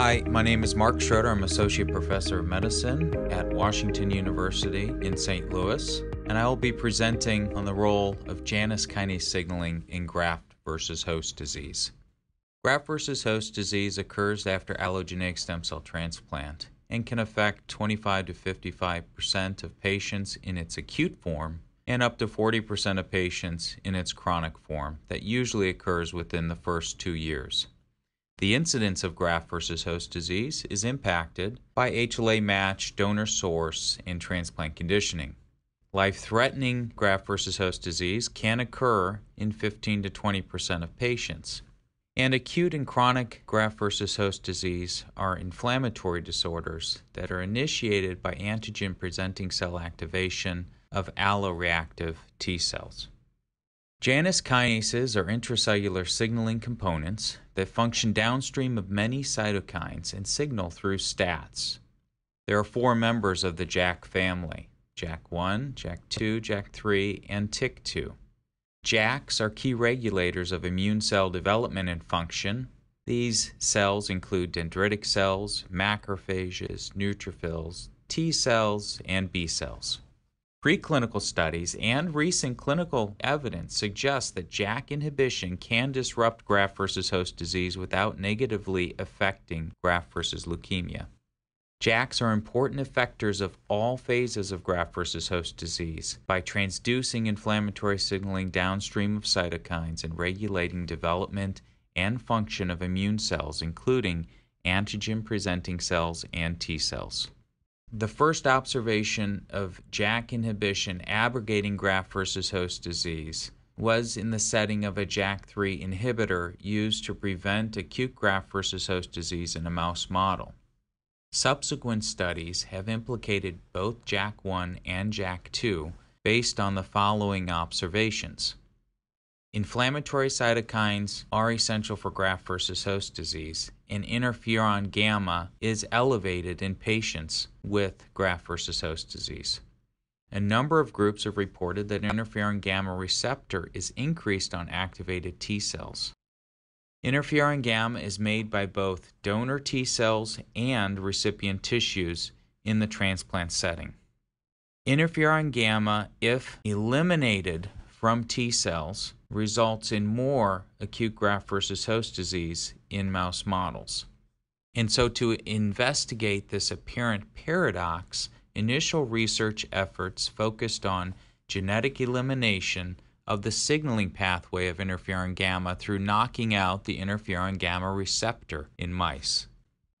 Hi, my name is Mark Schroeder. I'm Associate Professor of Medicine at Washington University in St. Louis, and I will be presenting on the role of Janus kinase signaling in graft versus host disease. Graft versus host disease occurs after allogeneic stem cell transplant and can affect 25 to 55% of patients in its acute form and up to 40% of patients in its chronic form that usually occurs within the first two years. The incidence of graft versus host disease is impacted by HLA match, donor source, and transplant conditioning. Life threatening graft versus host disease can occur in 15 to 20 percent of patients. And acute and chronic graft versus host disease are inflammatory disorders that are initiated by antigen presenting cell activation of alloreactive T cells. Janus kinases are intracellular signaling components that function downstream of many cytokines and signal through STATs. There are four members of the JAK family JAK1, JAK2, JAK3, and TYK2. JAKs are key regulators of immune cell development and function. These cells include dendritic cells, macrophages, neutrophils, T cells, and B cells. Preclinical studies and recent clinical evidence suggest that JAK inhibition can disrupt graft versus host disease without negatively affecting graft versus leukemia. JAKs are important effectors of all phases of graft versus host disease by transducing inflammatory signaling downstream of cytokines and regulating development and function of immune cells, including antigen presenting cells and T cells. The first observation of JAK inhibition abrogating graft versus host disease was in the setting of a JAK3 inhibitor used to prevent acute graft versus host disease in a mouse model. Subsequent studies have implicated both JAK1 and JAK2 based on the following observations. Inflammatory cytokines are essential for graft versus host disease, and interferon gamma is elevated in patients with graft versus host disease. A number of groups have reported that interferon gamma receptor is increased on activated T cells. Interferon gamma is made by both donor T cells and recipient tissues in the transplant setting. Interferon gamma, if eliminated from T cells, results in more acute graft versus host disease in mouse models. And so, to investigate this apparent paradox, initial research efforts focused on genetic elimination of the signaling pathway of interferon gamma through knocking out the interferon gamma receptor in mice.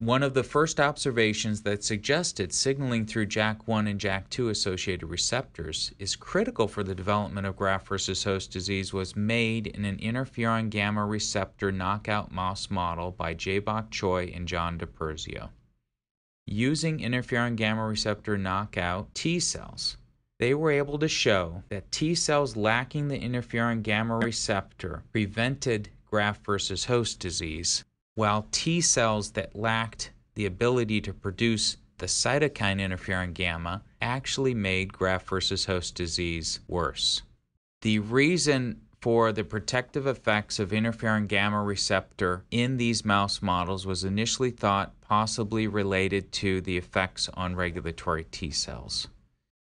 One of the first observations that suggested signaling through JAK1 and JAK2 associated receptors is critical for the development of graft versus host disease was made in an interferon gamma receptor knockout mouse model by Jae-bok Choi and John DiPerzio. Using interferon gamma receptor knockout T cells, they were able to show that T cells lacking the interferon gamma receptor prevented graft versus host disease while T cells that lacked the ability to produce the cytokine interferon gamma actually made graft versus host disease worse. The reason for the protective effects of interferon gamma receptor in these mouse models was initially thought possibly related to the effects on regulatory T cells.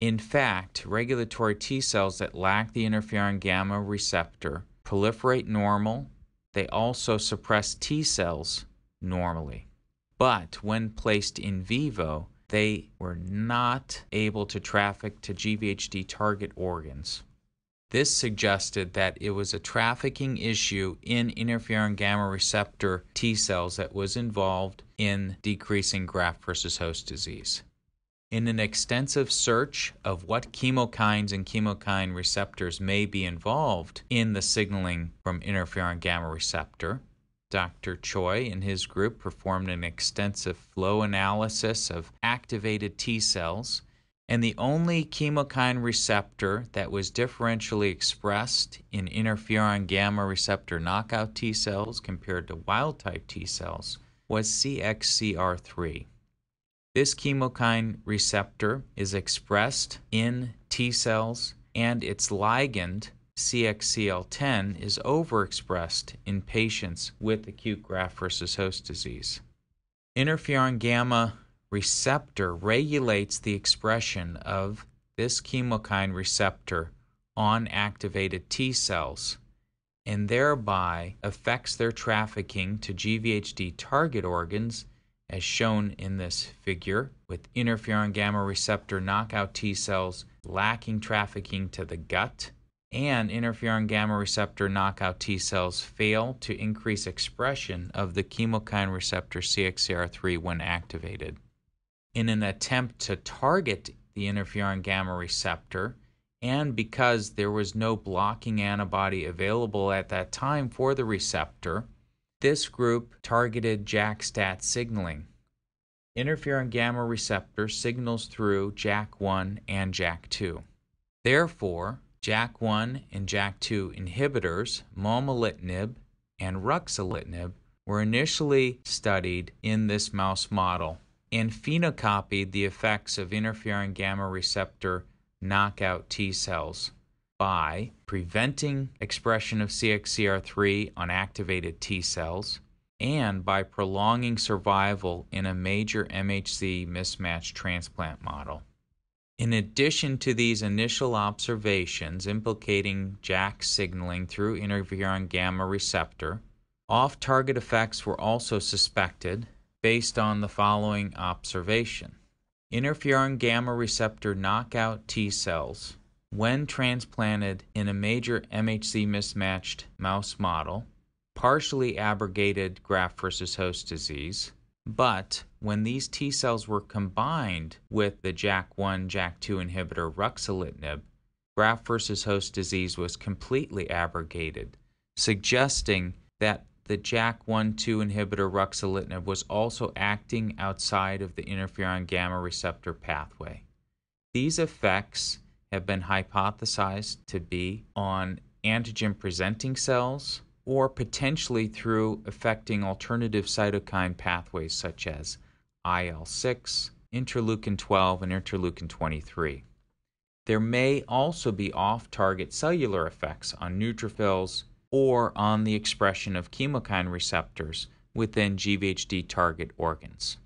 In fact, regulatory T cells that lack the interferon gamma receptor proliferate normal they also suppress T cells normally. But when placed in vivo, they were not able to traffic to GVHD target organs. This suggested that it was a trafficking issue in interferon gamma receptor T cells that was involved in decreasing graft versus host disease. In an extensive search of what chemokines and chemokine receptors may be involved in the signaling from interferon gamma receptor, Dr. Choi and his group performed an extensive flow analysis of activated T cells, and the only chemokine receptor that was differentially expressed in interferon gamma receptor knockout T cells compared to wild type T cells was CXCR3. This chemokine receptor is expressed in T cells, and its ligand, CXCL10, is overexpressed in patients with acute graft versus host disease. Interferon gamma receptor regulates the expression of this chemokine receptor on activated T cells and thereby affects their trafficking to GVHD target organs as shown in this figure with interferon gamma receptor knockout T cells lacking trafficking to the gut and interferon gamma receptor knockout T cells fail to increase expression of the chemokine receptor CXCR3 when activated. In an attempt to target the interferon gamma receptor, and because there was no blocking antibody available at that time for the receptor, this group targeted JAK-STAT signaling. Interferon gamma receptor signals through JAK1 and JAK2. Therefore, JAK1 and JAK2 inhibitors, momelotinib and ruxolitinib, were initially studied in this mouse model and phenocopied the effects of interferon gamma receptor knockout T cells by preventing expression of CXCR3 on activated T cells and by prolonging survival in a major MHC mismatch transplant model. In addition to these initial observations implicating JAK signaling through interferon gamma receptor, off target effects were also suspected based on the following observation. Interferon gamma receptor knockout T cells, when transplanted in a major MHC mismatched mouse model, partially abrogated graft versus host disease. But when these T cells were combined with the JAK1 JAK2 inhibitor ruxolitinib, graft versus host disease was completely abrogated, suggesting that the JAK1 2 inhibitor ruxolitinib was also acting outside of the interferon gamma receptor pathway. These effects have been hypothesized to be on antigen presenting cells or potentially through affecting alternative cytokine pathways such as IL 6, interleukin 12, and interleukin 23. There may also be off target cellular effects on neutrophils or on the expression of chemokine receptors within GVHD target organs.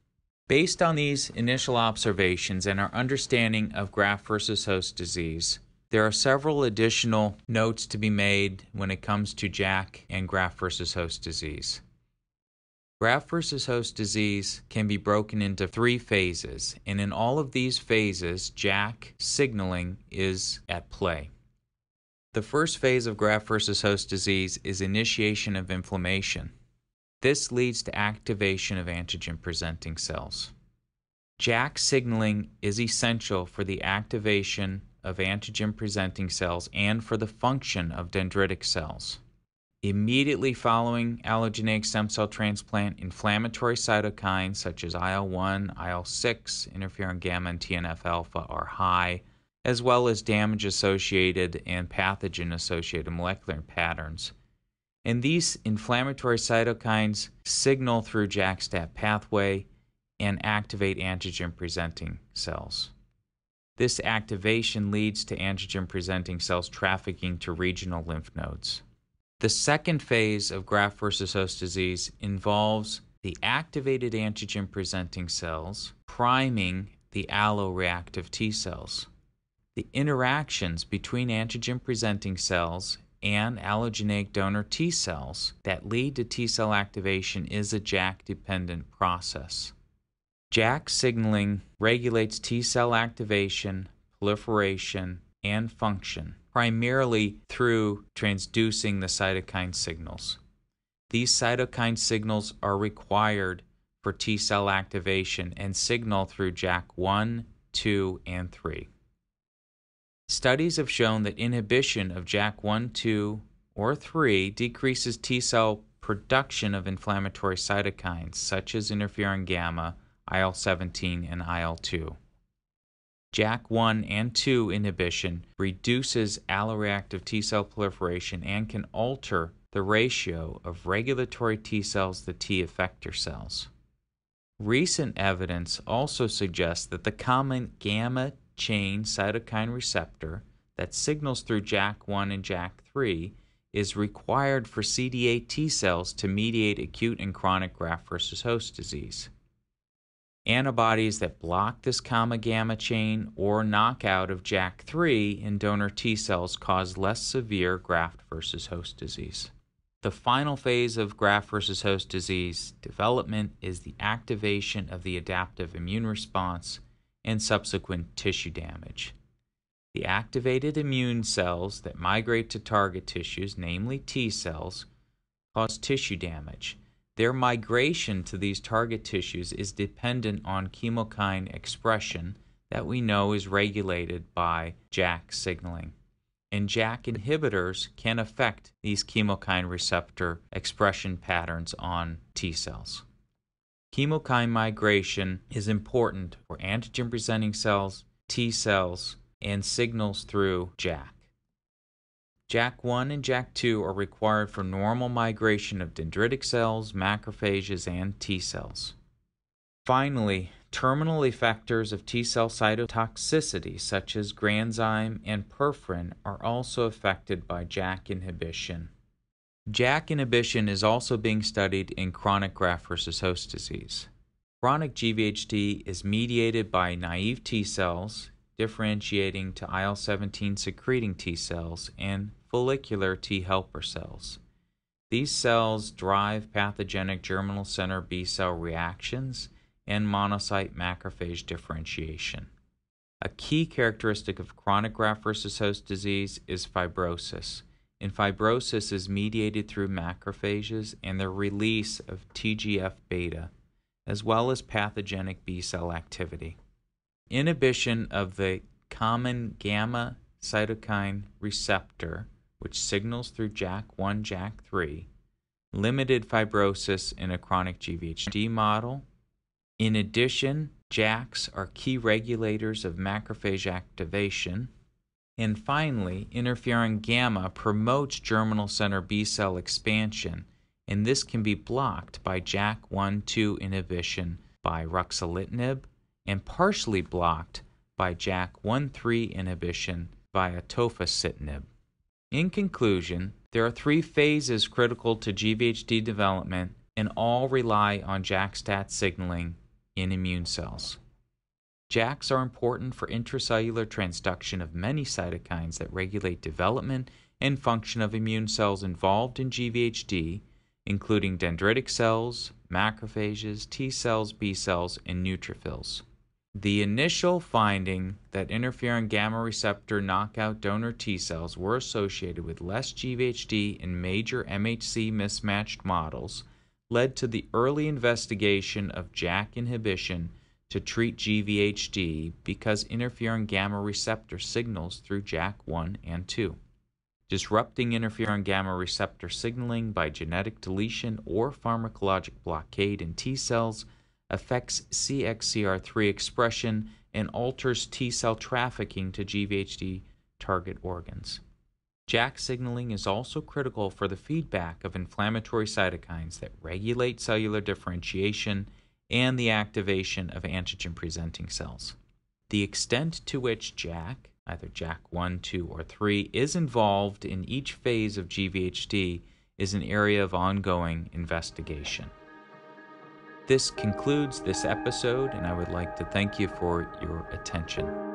Based on these initial observations and our understanding of graft versus host disease, there are several additional notes to be made when it comes to JAK and graft versus host disease. Graft versus host disease can be broken into three phases, and in all of these phases, JAK signaling is at play. The first phase of graft versus host disease is initiation of inflammation. This leads to activation of antigen presenting cells. JAK signaling is essential for the activation of antigen presenting cells and for the function of dendritic cells. Immediately following allogeneic stem cell transplant, inflammatory cytokines such as IL 1, IL 6, interferon gamma, and TNF alpha are high, as well as damage associated and pathogen associated molecular patterns. And these inflammatory cytokines signal through JAK-STAT pathway and activate antigen presenting cells. This activation leads to antigen presenting cells trafficking to regional lymph nodes. The second phase of graft versus host disease involves the activated antigen presenting cells priming the alloreactive T cells. The interactions between antigen presenting cells and allogeneic donor T cells that lead to T cell activation is a JAK dependent process. JAK signaling regulates T cell activation, proliferation, and function, primarily through transducing the cytokine signals. These cytokine signals are required for T cell activation and signal through JAK1, 2, and 3. Studies have shown that inhibition of JAK1, 2, or 3 decreases T cell production of inflammatory cytokines such as interferon gamma, IL 17, and IL 2. JAK1 and 2 inhibition reduces alloreactive T cell proliferation and can alter the ratio of regulatory T cells to T effector cells. Recent evidence also suggests that the common gamma chain cytokine receptor that signals through JAK1 and JAK3 is required for CD8 T cells to mediate acute and chronic graft versus host disease. Antibodies that block this gamma gamma chain or knockout of JAK3 in donor T cells cause less severe graft versus host disease. The final phase of graft versus host disease development is the activation of the adaptive immune response and subsequent tissue damage. The activated immune cells that migrate to target tissues, namely T cells, cause tissue damage. Their migration to these target tissues is dependent on chemokine expression that we know is regulated by JAK signaling and JAK inhibitors can affect these chemokine receptor expression patterns on T cells. Chemokine migration is important for antigen presenting cells, T cells, and signals through JAK. JAK1 and JAK2 are required for normal migration of dendritic cells, macrophages, and T cells. Finally, Terminal effectors of T cell cytotoxicity, such as granzyme and perforin, are also affected by JAK inhibition. JAK inhibition is also being studied in chronic graft versus host disease. Chronic GVHD is mediated by naive T cells, differentiating to IL 17 secreting T cells, and follicular T helper cells. These cells drive pathogenic germinal center B cell reactions and monocyte macrophage differentiation. A key characteristic of chronic graft versus host disease is fibrosis, and fibrosis is mediated through macrophages and the release of TGF beta, as well as pathogenic B cell activity. Inhibition of the common gamma cytokine receptor, which signals through JAK1, JAK3, limited fibrosis in a chronic GVHD model in addition, JAKs are key regulators of macrophage activation. And finally, interferon gamma promotes germinal center B cell expansion, and this can be blocked by JAK1 2 inhibition by ruxolitinib and partially blocked by JAK1 3 inhibition via tofacitinib. In conclusion, there are three phases critical to GVHD development, and all rely on JAK-STAT signaling in immune cells. JAKs are important for intracellular transduction of many cytokines that regulate development and function of immune cells involved in GVHD, including dendritic cells, macrophages, T cells, B cells, and neutrophils. The initial finding that interferon gamma receptor knockout donor T cells were associated with less GVHD in major MHC mismatched models led to the early investigation of JAK inhibition to treat GVHD because interferon gamma receptor signals through JAK1 and 2. Disrupting interferon gamma receptor signaling by genetic deletion or pharmacologic blockade in T cells affects CXCR3 expression and alters T cell trafficking to GVHD target organs. JAK signaling is also critical for the feedback of inflammatory cytokines that regulate cellular differentiation and the activation of antigen presenting cells. The extent to which JAK, either JAK1, 2, or 3, is involved in each phase of GVHD is an area of ongoing investigation. This concludes this episode, and I would like to thank you for your attention.